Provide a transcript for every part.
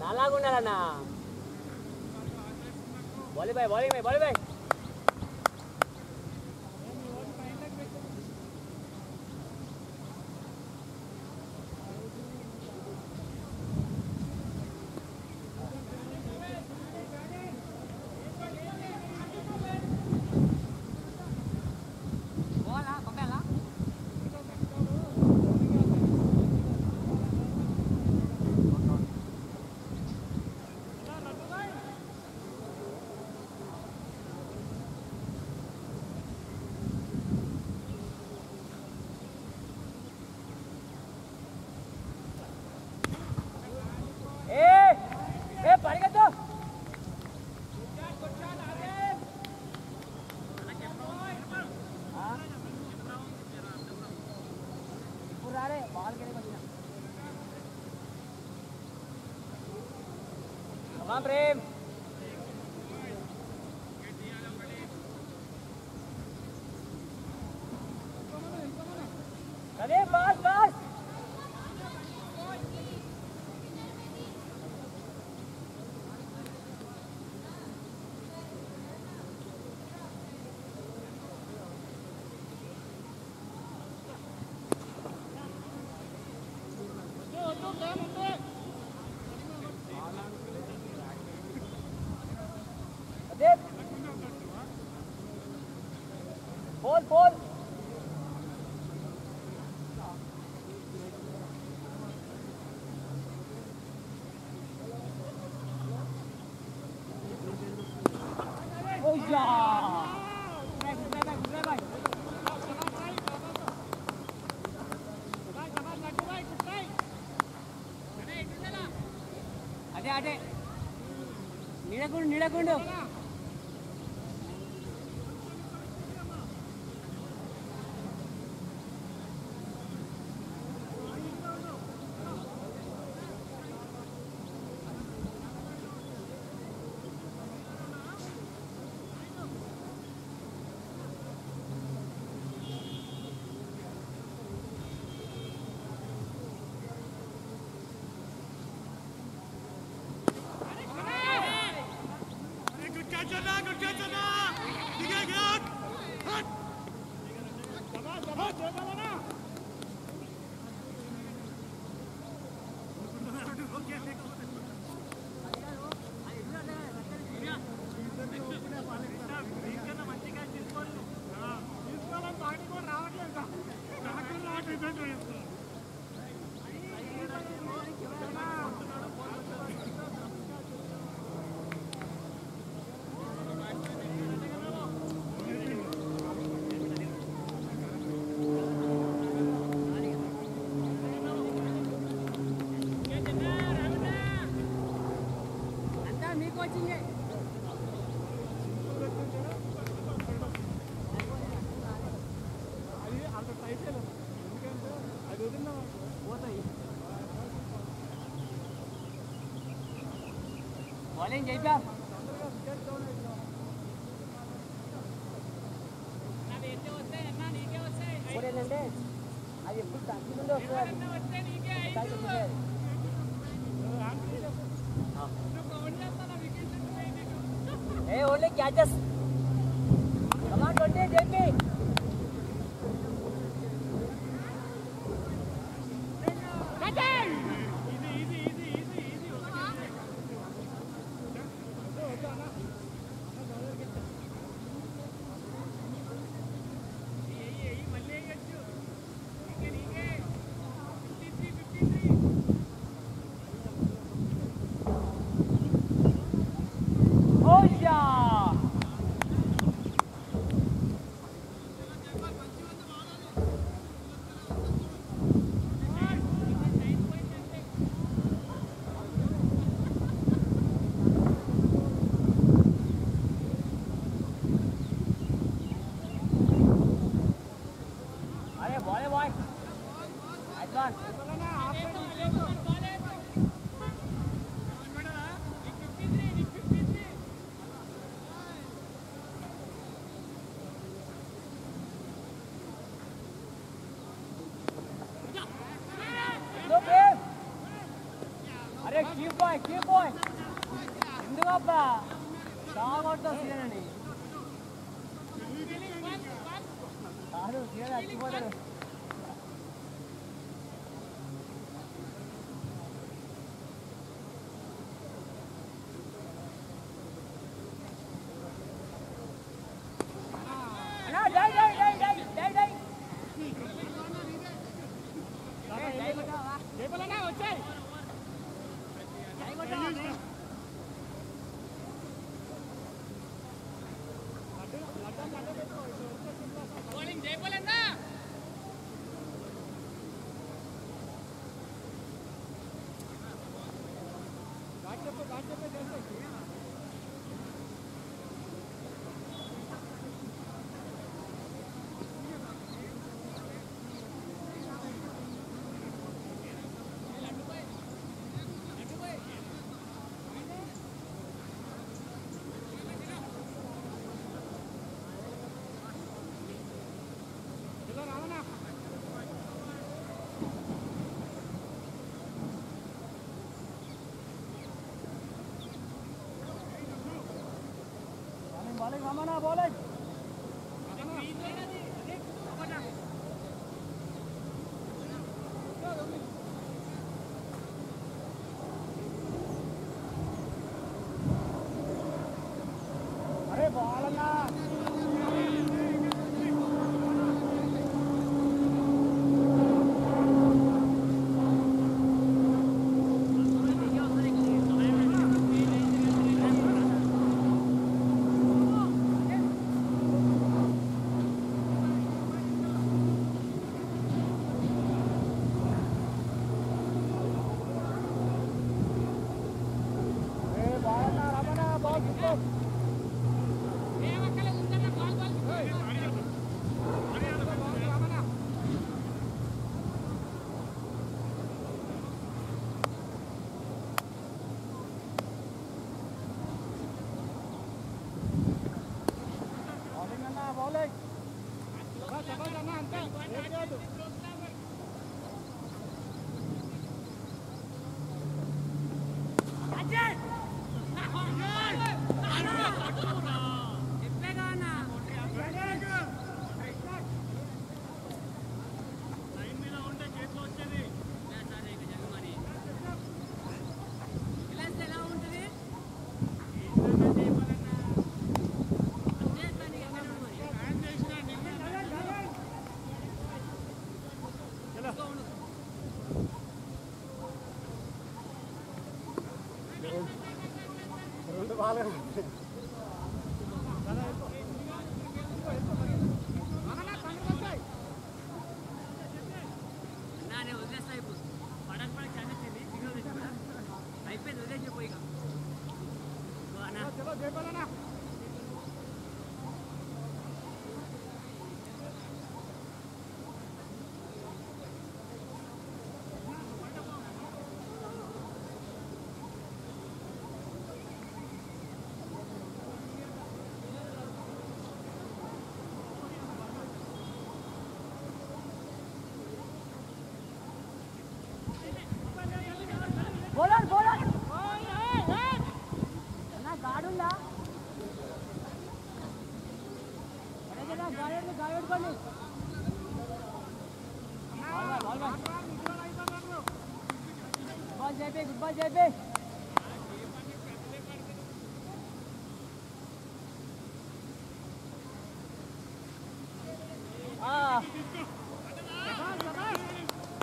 నాలాగుండాలన్నా వాలీబాయ్ వాలీబాయ్ వాలీబాయ్ Brave. নিরাগুণ্ড নিরাগুণ্ড Alleen jayacağım. Orenende. అది ఎప్పుడు తగ్గుతుందో ఏ ఓన్లీ క్యాచెస్ ఎందుకబ్బా? చాలా కొడతా సీనని కాదు సీన అచ్చిపోతాడు bola aí. ご覧ください。బాల్ చేపే గుడ్ బాల్ చేపే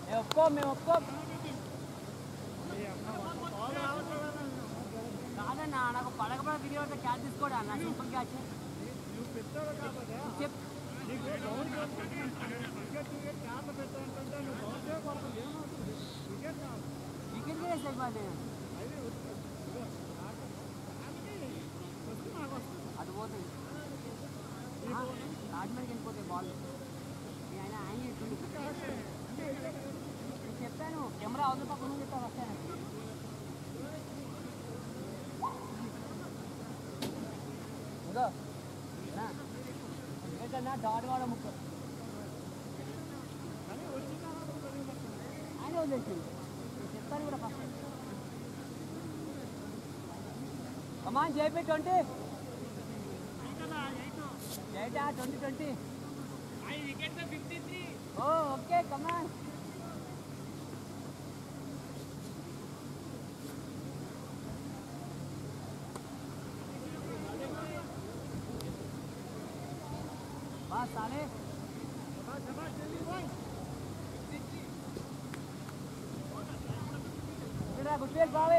మేము ఒప్పుకోం మేము ఒప్పుకోం కాదన్నా నాకు పడక పడక తిరిగి వస్తే క్యాచ్ తీసుకోడా అన్న సూపర్ క్యాచ్ చెప్ వదిలేసి వెళ్ళిపోండి అది పోతుంది రాజమండ్రికి వెళ్ళిపోతే బాల్ ఆయన యాంగిల్ ఇట్లుండి చెప్తాను కెమెరా అవతల పక్కన చెప్తాను వస్తాను ఇంకా లేదన్నా డాట్ వాడ ముక్క ఆయన వదిలేసింది come on JP twenty eight twenty twenty oh okay come on बस साले గుడ్ బావే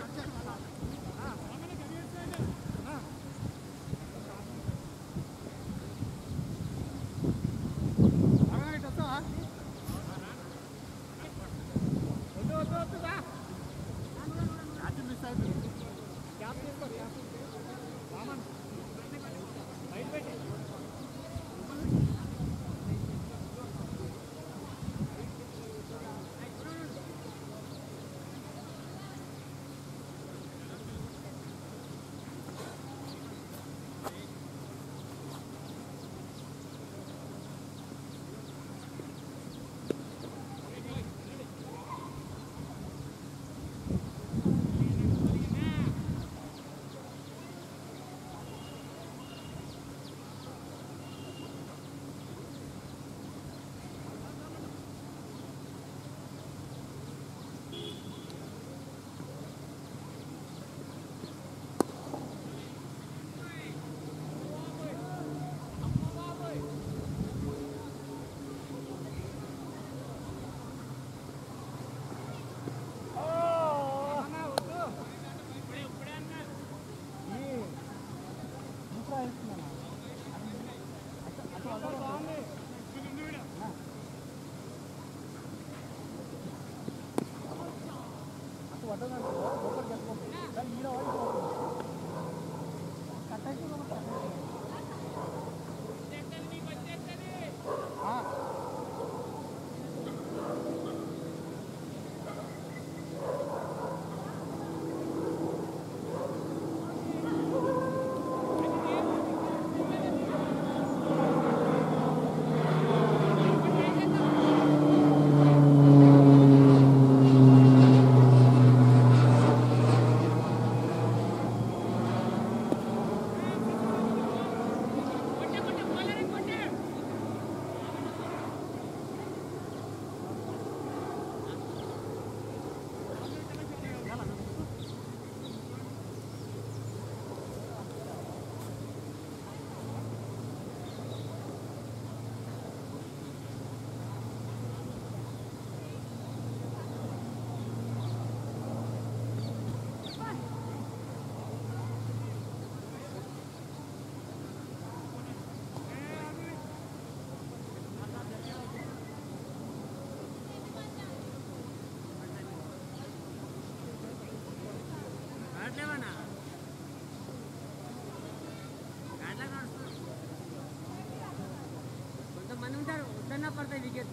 Ven aparte del billete.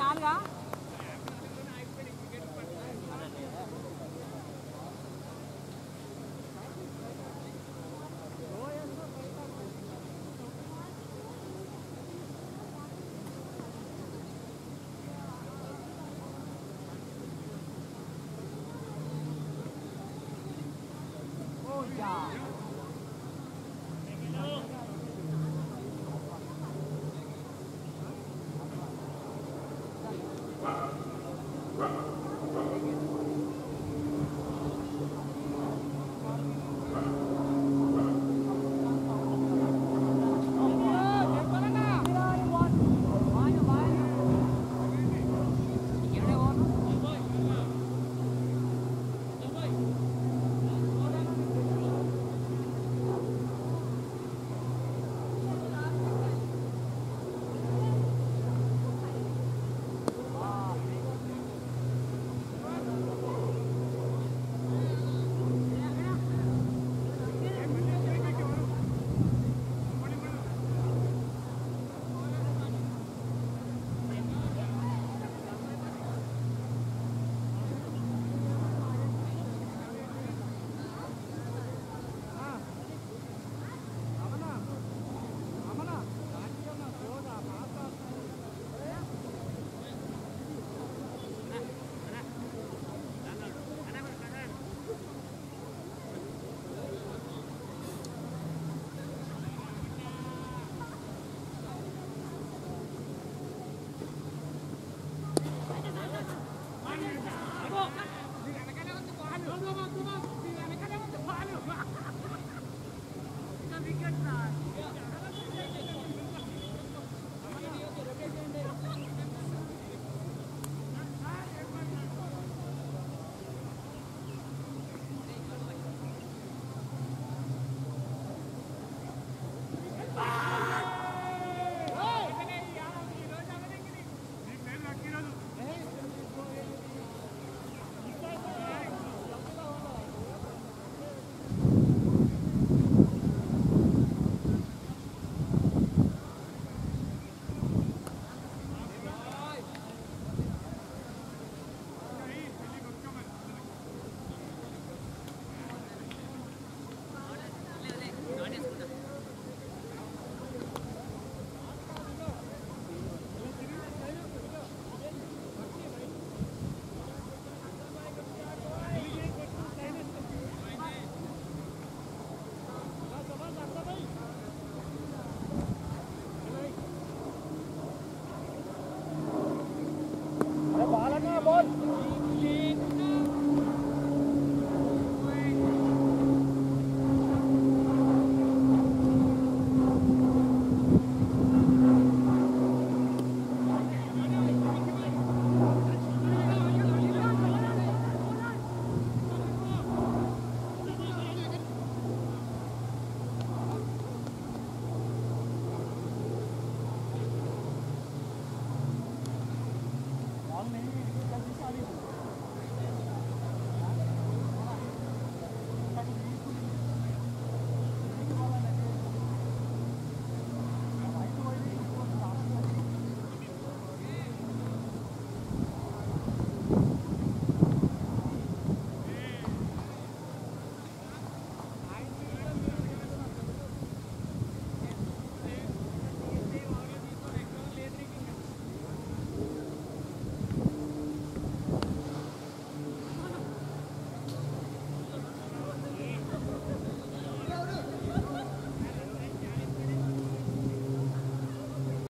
నాలుగా Oh, yeah.